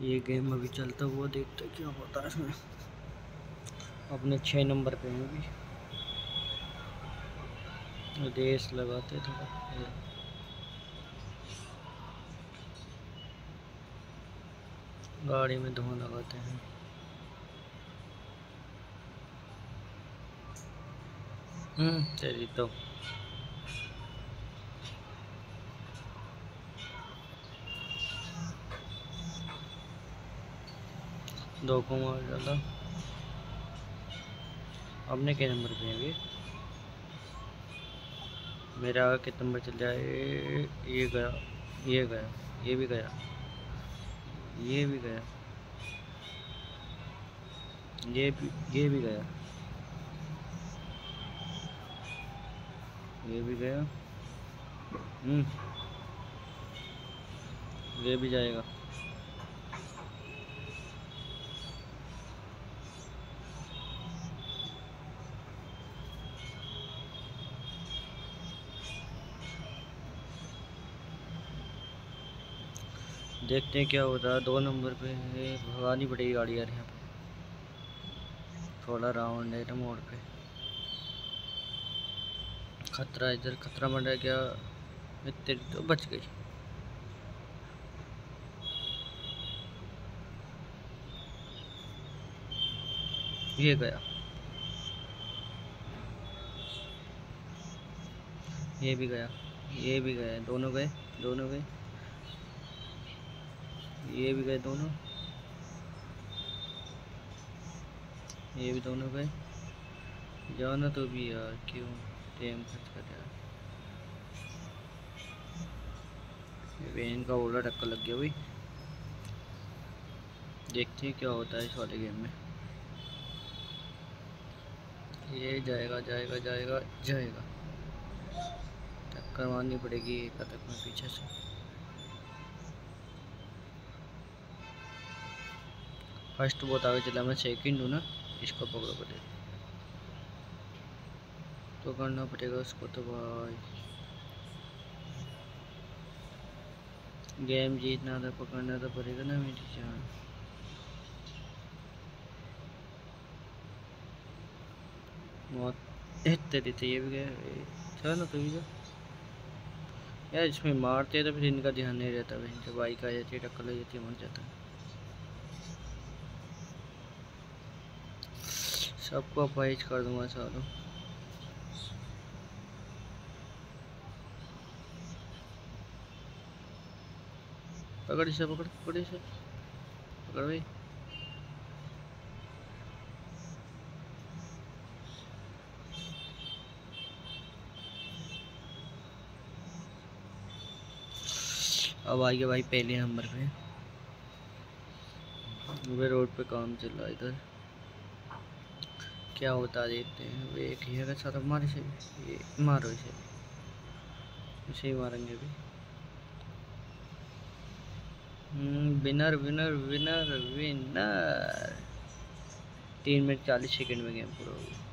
ये गेम अभी चलता हुआ देखते क्या होता है इसमें। अपने छः नंबर पे हैं अभी। रेस लगाते थोड़ा। गाड़ी में धुआँ लगाते हैं। हम्म चलिए तो। दो को डाला अपने के नंबर पे है मेरा कितना नंबर चल जाए ये गया ये गया, ये भी गया, ये भी गया, ये भी ये भी गया, ये भी गया हम्म ये भी जाएगा। देखते हैं क्या होता है। दो नंबर पे भगानी पड़ेगी गाड़ी यार यहाँ पे। थोड़ा राउंड है ना मोड़ पे। खतरा इधर, खतरा बढ़ गया इतने तो बच गई। ये गया। ये भी गया। ये भी गया। दोनों गए दोनों गए। ये भी गए दोनों। ये भी दोनों गए। जाना तो भी यार, क्यों? टाइम खर्च कर यार वेन का ओला टक्कर लग गया भाई। देखते हैं क्या होता है इस वाले गेम में। ये जाएगा जाएगा जाएगा जाएगा। टक्कर मारनी पड़ेगी एक तक में पीछे से। फ़र्स्ट बहुत आगे चला, मैं सेकंड हूँ ना, इसको पकड़ो पड़े तो करना पड़ेगा उसको तो भाई। गेम जीतना था पकड़ना तो पड़ेगा ना मेरी जान। मौत तेरी तो ये भी गया चलो ना तो। यार इसमें मारते तो फिर इनका ध्यान नहीं रहता भाई बाइक आ जाती है, टक्कर लग जाती है, मर जाता है। सबको अपाइज कर दूँगा सारों पकड़ इसे, पकड़ पकड़ इसे। पकड़ भाई। अब आ गया भाई पहले नंबर पे। रोड पे काम चल रहा है इधर। क्या होता देखते हैं? वे एक ही है साथ मारे इसे ये मारो इसे। इसे ही मारेंगे भी विनर विनर विनर विनर तीन मिनट चालीस सेकंड में गेम पूरा हो गया।